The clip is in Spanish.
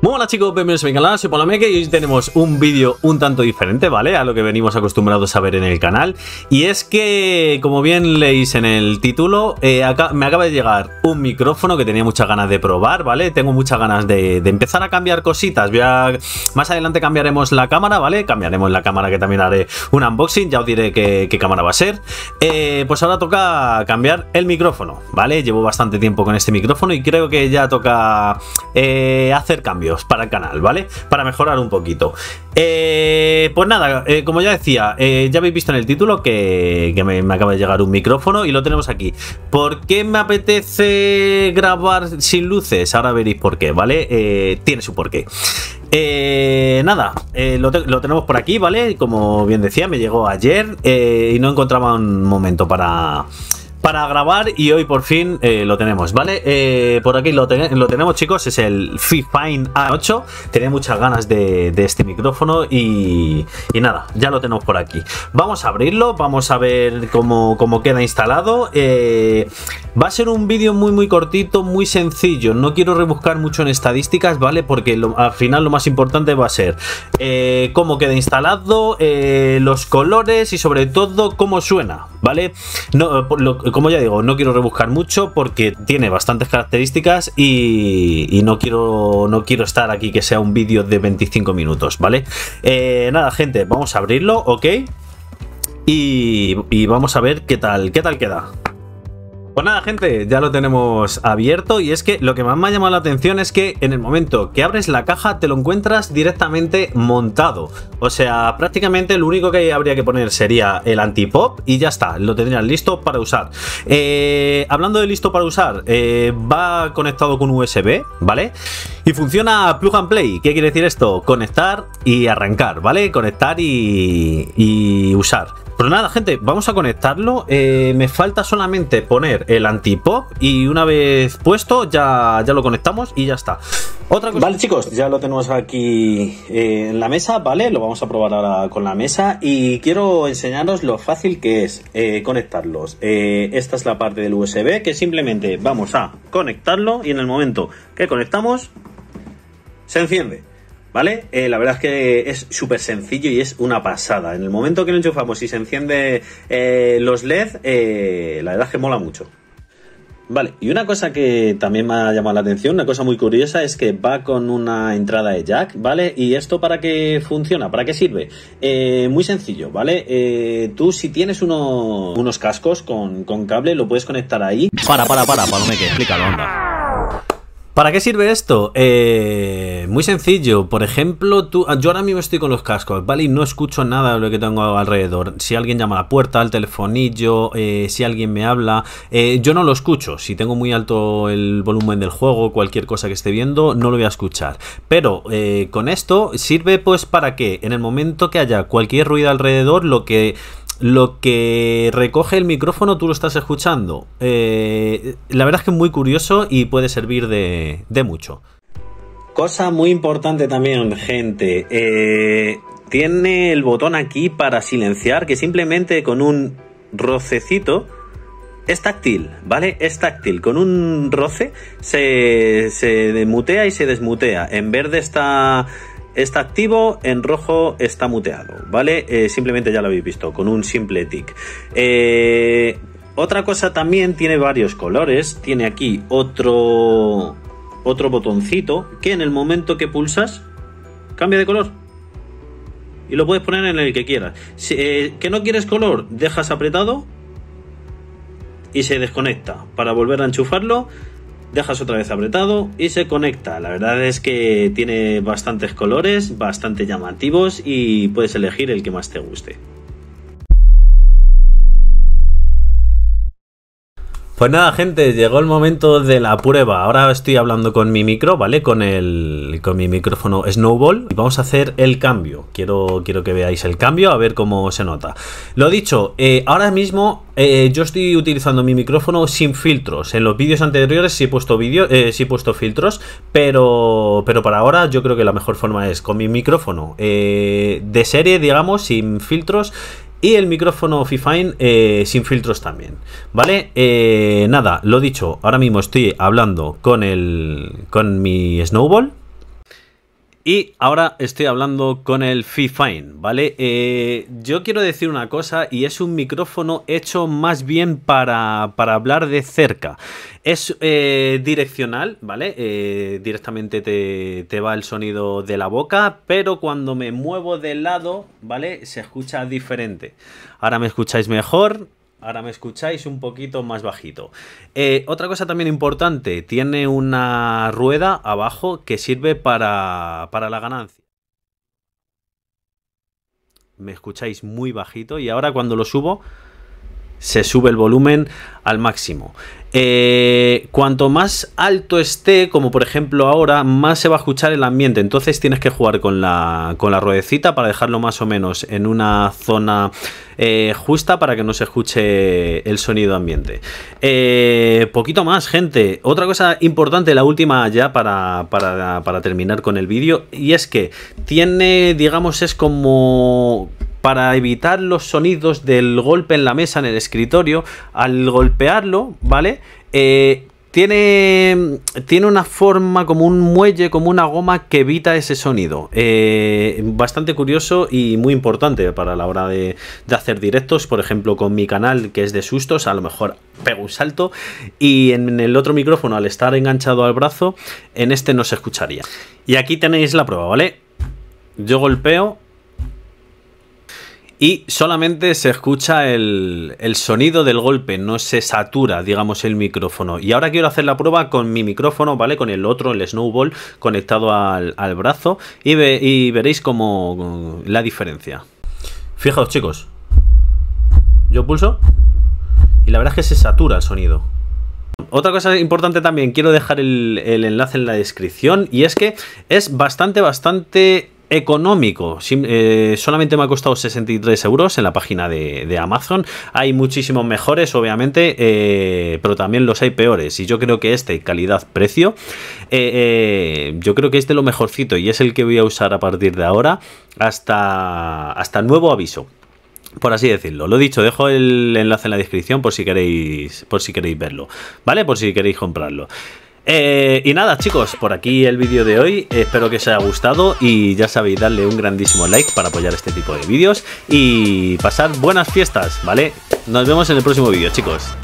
Hola chicos, bienvenidos a mi canal, soy Polomeque y hoy tenemos un vídeo un tanto diferente, ¿vale? A lo que venimos acostumbrados a ver en el canal Y es que, como bien leéis en el título, eh, me acaba de llegar un micrófono que tenía muchas ganas de probar, ¿vale? Tengo muchas ganas de, empezar a cambiar cositas Más adelante cambiaremos la cámara, ¿vale? Cambiaremos la cámara que también haré un unboxing, ya os diré qué, cámara va a ser eh, Pues ahora toca cambiar el micrófono, ¿vale? Llevo bastante tiempo con este micrófono y creo que ya toca eh, hacer cambios para el canal, ¿vale? Para mejorar un poquito. Eh, pues nada, eh, como ya decía, eh, ya habéis visto en el título que, me, acaba de llegar un micrófono y lo tenemos aquí. ¿Por qué me apetece grabar sin luces? Ahora veréis por qué, ¿vale? tiene su porqué. nada, lo, lo, tenemos por aquí, ¿vale? Como bien decía, me llegó ayer y no encontraba un momento para para grabar y hoy por fin eh, lo tenemos, ¿vale? Eh, por aquí lo, tenemos, chicos, es el Fifine A8. Tenía muchas ganas de, este micrófono y, y, nada, ya lo tenemos por aquí. Vamos a abrirlo, vamos a ver cómo, cómo queda instalado. Eh, va a ser un vídeo muy muy cortito, muy sencillo. No quiero rebuscar mucho en estadísticas, ¿vale? Porque al final lo más importante va a ser cómo queda instalado, los colores y sobre todo cómo suena, ¿vale? No, lo, como ya digo, no quiero rebuscar mucho porque tiene bastantes características y, no, quiero, no quiero estar aquí que sea un vídeo de 25 minutos, ¿vale? Eh, nada, gente, vamos a abrirlo, ¿ok? Y, y vamos a ver qué tal, qué tal queda. Pues nada, gente, ya lo tenemos abierto y es que lo que más me ha llamado la atención es que en el momento que abres la caja te lo encuentras directamente montado. O sea, prácticamente lo único que habría que poner sería el antipop y ya está, lo tendrías listo para usar. Eh, hablando de listo para usar, eh, va conectado con USB, ¿vale? Y funciona plug and play. ¿Qué quiere decir esto? Conectar y arrancar, ¿vale? Conectar y usar. Pero nada, gente, vamos a conectarlo. Eh, me falta solamente poner el antipop y una vez puesto ya, ya lo conectamos y ya está. Otra cosa. Vale, chicos, ya lo tenemos aquí eh, en la mesa, ¿vale? Lo vamos a probar ahora con la mesa y quiero enseñaros lo fácil que es eh, conectarlos. esta es la parte del USB que simplemente vamos a conectarlo y en el momento que conectamos se enciende. ¿Vale? Eh, la verdad es que es súper sencillo y es una pasada. En el momento que lo enchufamos y se enciende eh, los LED, eh, la verdad es que mola mucho. Vale, y una cosa que también me ha llamado la atención, una cosa muy curiosa, es que va con una entrada de jack, ¿vale? ¿Y esto para qué funciona? ¿Para qué sirve? muy sencillo, ¿vale? tú si tienes unos cascos con, con, cable, lo puedes conectar ahí. Para, para, para, Palome, que explícalo, anda. ¿Para qué sirve esto? Eh, muy sencillo. Por ejemplo, tú, yo ahora mismo estoy con los cascos, ¿vale? Y no escucho nada de lo que tengo alrededor. Si alguien llama a la puerta, al telefonillo, eh, si alguien me habla, eh, yo no lo escucho. Si tengo muy alto el volumen del juego, cualquier cosa que esté viendo, no lo voy a escuchar. Pero con esto sirve pues para que en el momento que haya cualquier ruido alrededor, lo que lo que recoge el micrófono tú lo estás escuchando. Eh, la verdad es que es muy curioso y puede servir de, mucho. Cosa muy importante también, gente. Eh, tiene el botón aquí para silenciar que simplemente con un rocecito es táctil, ¿vale? Es táctil. Con un roce se, se mutea y se desmutea. En verde está está activo, en rojo está muteado, ¿vale? Eh, simplemente ya lo habéis visto, con un simple tick. Eh, otra cosa también tiene varios colores, tiene aquí otro, otro botoncito que en el momento que pulsas cambia de color. Y lo puedes poner en el que quieras. Si, eh, que no quieres color, dejas apretado y se desconecta. Para volver a enchufarlo, dejas otra vez apretado y se conecta. La verdad es que tiene bastantes colores, bastante llamativos y puedes elegir el que más te guste. Pues nada, gente, llegó el momento de la prueba. Ahora estoy hablando con mi micro, ¿vale? Con el con mi micrófono Snowball y vamos a hacer el cambio. Quiero, quiero que veáis el cambio, a ver cómo se nota. Lo dicho, eh, ahora mismo eh, yo estoy utilizando mi micrófono sin filtros. En los vídeos anteriores sí he puesto eh, sí he puesto filtros, pero, pero para ahora yo creo que la mejor forma es con mi micrófono de serie, digamos, sin filtros y el micrófono Fifine eh, sin filtros también, ¿vale? Eh, nada, lo dicho, ahora mismo estoy hablando con, el, con mi Snowball Y ahora estoy hablando con el Fifine, ¿vale? Eh, yo quiero decir una cosa y es un micrófono hecho más bien para, hablar de cerca. Es eh, direccional, ¿vale? Eh, directamente te, te, va el sonido de la boca, pero cuando me muevo de lado, ¿vale? Se escucha diferente. Ahora me escucháis mejor, Ahora me escucháis un poquito más bajito. Eh, otra cosa también importante, tiene una rueda abajo que sirve para, para la ganancia. Me escucháis muy bajito y ahora cuando lo subo se sube el volumen al máximo. Eh, cuanto más alto esté, como por ejemplo ahora, más se va a escuchar el ambiente. Entonces tienes que jugar con la, con la ruedecita para dejarlo más o menos en una zona eh, justa para que no se escuche el sonido ambiente. Eh, poquito más, gente. Otra cosa importante, la última ya para, para, para terminar con el vídeo, y es que tiene, digamos, es como para evitar los sonidos del golpe en la mesa, en el escritorio, al golpearlo, ¿vale? Eh, tiene, tiene una forma como un muelle, como una goma que evita ese sonido. Eh, bastante curioso y muy importante para la hora de, de, hacer directos. Por ejemplo, con mi canal que es de sustos, a lo mejor pego un salto. Y en el otro micrófono, al estar enganchado al brazo, en este no se escucharía. Y aquí tenéis la prueba, ¿vale? Yo golpeo y solamente se escucha el, sonido del golpe, no se satura, digamos, el micrófono. Y ahora quiero hacer la prueba con mi micrófono, ¿vale? Con el otro, el Snowball, conectado al, brazo y, veréis como la diferencia. Fijaos, chicos. Yo pulso y la verdad es que se satura el sonido. Otra cosa importante también, quiero dejar el enlace en la descripción y es que es bastante, bastante económico. Eh, solamente me ha costado 63 euros en la página de, Amazon. Hay muchísimos mejores, obviamente, eh, pero también los hay peores. Y yo creo que este, calidad-precio, eh, yo creo que es de lo mejorcito y es el que voy a usar a partir de ahora hasta, hasta nuevo aviso. Por así decirlo. Lo dicho, dejo el enlace en la descripción por si queréis, por si queréis verlo. ¿Vale? Por si queréis comprarlo. Eh, y nada, chicos, por aquí el vídeo de hoy. Espero que os haya gustado y ya sabéis, darle un grandísimo like para apoyar este tipo de vídeos y pasar buenas fiestas, ¿vale? Nos vemos en el próximo vídeo, chicos.